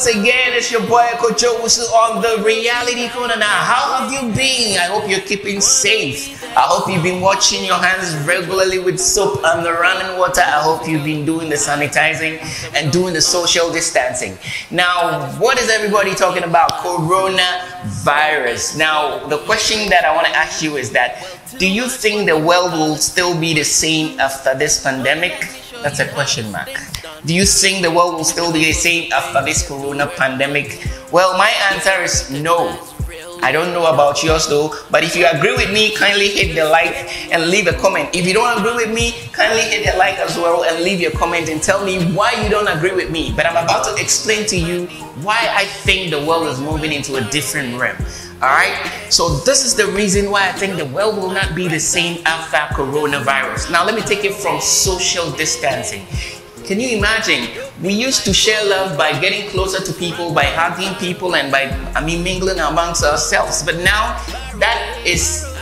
once again, it's your boy Kojo Wusu on the Reality Corner. Now, how have you been? I hope you're keeping safe. I hope you've been washing your hands regularly with soap and the running water. I hope you've been doing the sanitizing and doing the social distancing. Now, what is everybody talking about? Coronavirus. Now, the question that I want to ask you is that do you think the world will still be the same after this pandemic? That's a question mark. Do you think the world will still be the same after this corona pandemic? Well, my answer is no. I don't know about yours though, but if you agree with me, kindly hit the like and leave a comment. If you don't agree with me, kindly hit the like as well and leave your comment and tell me why you don't agree with me. But I'm about to explain to you why I think the world is moving into a different realm. Alright, so this is the reason why I think the world will not be the same after coronavirus. Now, let me take it from social distancing. Can you imagine? We used to share love by getting closer to people, by hugging people, and by, I mean, mingling amongst ourselves. But now, that is,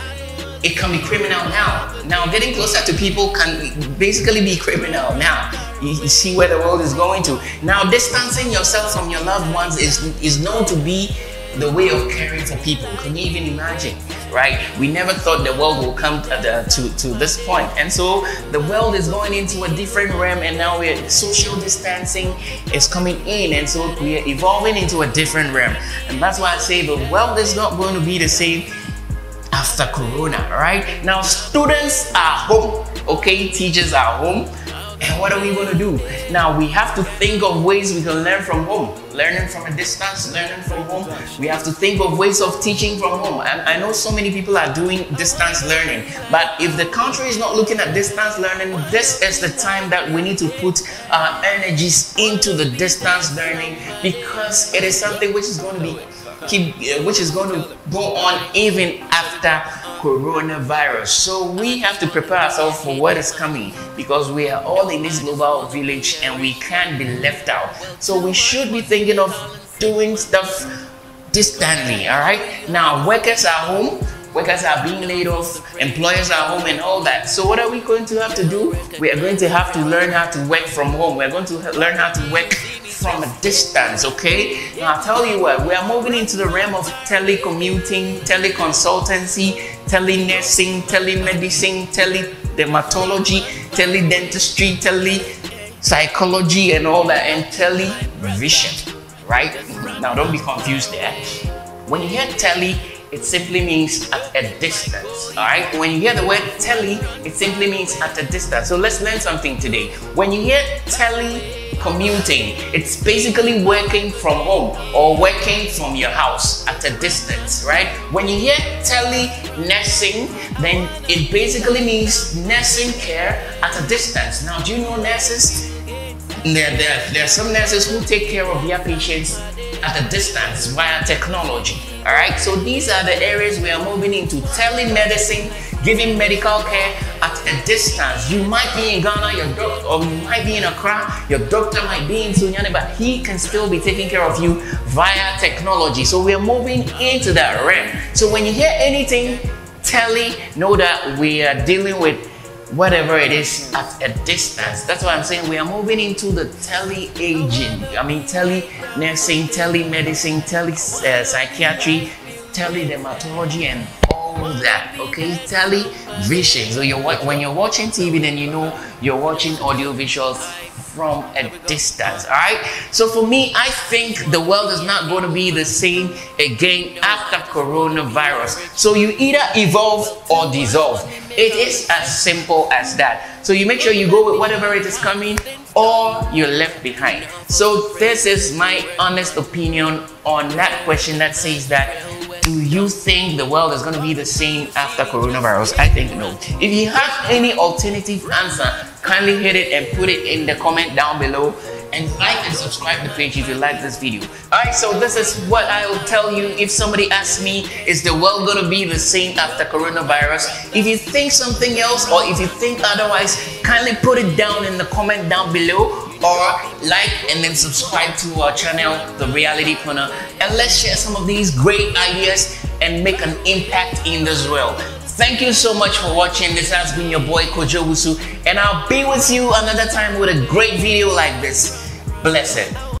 it can be criminal now. Now, getting closer to people can basically be criminal now. You, you see where the world is going to. Now, distancing yourself from your loved ones is, is known to be the way of caring for people. Can you even imagine? Right? We never thought the world will come to, the, to, to this point. And so the world is going into a different realm, and now we're social distancing is coming in, and so we're evolving into a different realm. And that's why I say the world is not going to be the same after corona right now students are home okay teachers are home and what are we going to do? Now we have to think of ways we can learn from home. Learning from a distance, learning from home. We have to think of ways of teaching from home. And I know so many people are doing distance learning. But if the country is not looking at distance learning, this is the time that we need to put our energies into the distance learning because it is something which is going to be keep, uh, which is going to go on even after coronavirus. So we have to prepare ourselves for what is coming because we are all in this global village and we can't be left out. So we should be thinking of doing stuff distantly. All right. Now workers are home. Workers are being laid off, employers are home, and all that. So, what are we going to have to do? We are going to have to learn how to work from home. We are going to learn how to work from a distance, okay? Now, I'll tell you what, we are moving into the realm of telecommuting, teleconsultancy, telenursing, telemedicine, teledermatology, teledentistry, telepsychology, and all that, and tele vision, right? Now, don't be confused there. When you hear tele, it simply means at a distance. All right. When you hear the word tele, it simply means at a distance. So let's learn something today. When you hear tele commuting, it's basically working from home or working from your house at a distance, right? When you hear tele nursing, then it basically means nursing care at a distance. Now, do you know nurses? There, there, there are some nurses who take care of their patients at a distance via technology. All right, so these are the areas we are moving into telemedicine, giving medical care at a distance. You might be in Ghana, your doctor, or you might be in Accra, your doctor might be in Sunyani, but he can still be taking care of you via technology. So we are moving into that realm. So when you hear anything tele, know that we are dealing with whatever it is at a distance. That's why I'm saying we are moving into the tele aging. I mean, tele nursing, telemedicine, tele uh, teledermatology, and all that. Okay, television. So you're when you're watching TV, then you know you're watching audio visuals from a distance. All right. So for me, I think the world is not going to be the same again after coronavirus. So you either evolve or dissolve. It is as simple as that. So you make sure you go with whatever it is coming or you're left behind. So this is my honest opinion on that question that says that do you think the world is going to be the same after coronavirus? I think no. If you have any alternative answer, kindly hit it and put it in the comment down below and like and subscribe the page if you like this video. Alright, so this is what I will tell you if somebody asks me, is the world gonna be the same after coronavirus? If you think something else or if you think otherwise, kindly put it down in the comment down below or like and then subscribe to our channel, The Reality Corner, and let's share some of these great ideas and make an impact in this world. Thank you so much for watching. This has been your boy Kojo Wusu, and I'll be with you another time with a great video like this. Blessed.